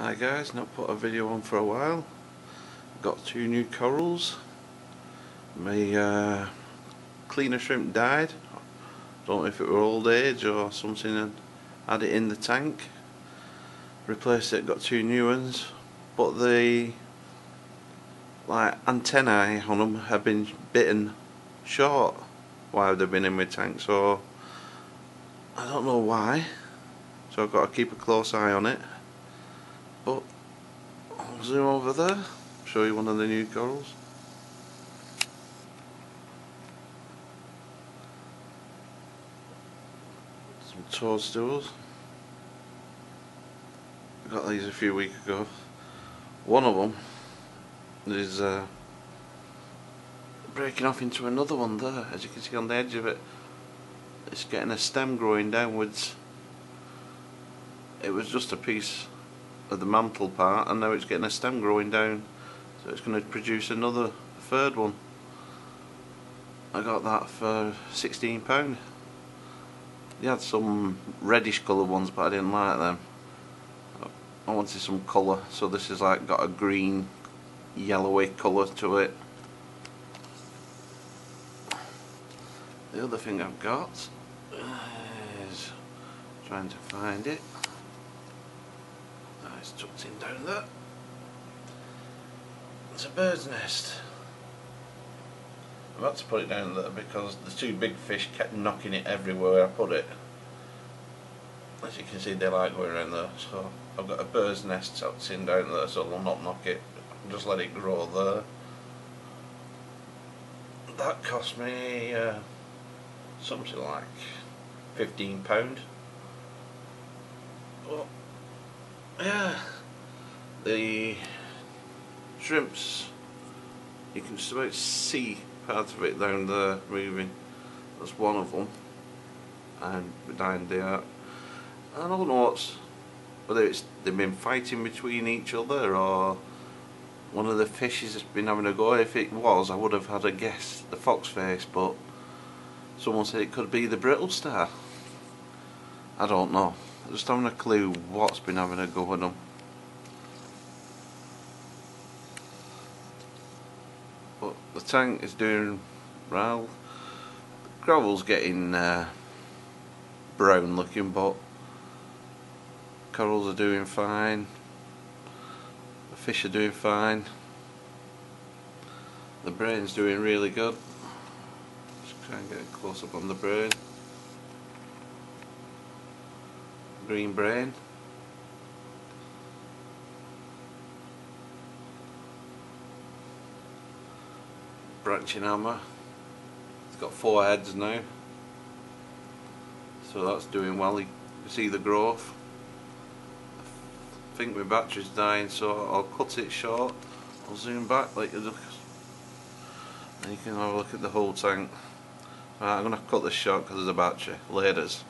Hi guys, not put a video on for a while. Got two new corals. My uh, cleaner shrimp died. Don't know if it were old age or something and had it in the tank. Replaced it, got two new ones. But the like antennae on them have been bitten short while they've been in my tank so I don't know why so I've got to keep a close eye on it zoom over there, show you one of the new corals. Some toadstools. I got these a few weeks ago. One of them is uh, breaking off into another one there, as you can see on the edge of it. It's getting a stem growing downwards. It was just a piece of the mantle part and now it's getting a stem growing down. So it's going to produce another third one. I got that for £16 they had some reddish coloured ones but I didn't like them. I wanted some colour so this is like got a green yellowy colour to it. The other thing I've got is trying to find it it's tucked in down there. It's a bird's nest. I've had to put it down there because the two big fish kept knocking it everywhere I put it. As you can see they like going around there so I've got a bird's nest tucked in down there so I'll not knock it, just let it grow there. That cost me uh, something like £15 yeah, the shrimps, you can just about see part of it down there moving. That's one of them, and down there. I don't know what's whether it's they've been fighting between each other or one of the fishes has been having a go. If it was, I would have had a guess, the fox face, but someone said it could be the brittle star. I don't know. Just haven't a clue what's been having a go with them. But the tank is doing well. Gravel's getting uh, brown looking but corals are doing fine. The fish are doing fine. The brain's doing really good. Just try and get a close up on the brain. Green brain. Branching hammer. It's got four heads now. So that's doing well. You see the growth. I think my battery's dying so I'll cut it short. I'll zoom back like you look and you can have a look at the whole tank. Right, I'm going to cut this short because there's a battery. Laters.